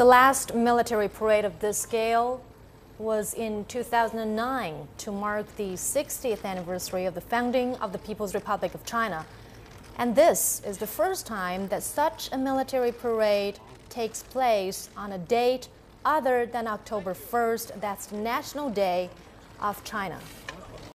The last military parade of this scale was in 2009 to mark the 60th anniversary of the founding of the People's Republic of China. And this is the first time that such a military parade takes place on a date other than October 1st, that's National Day of China.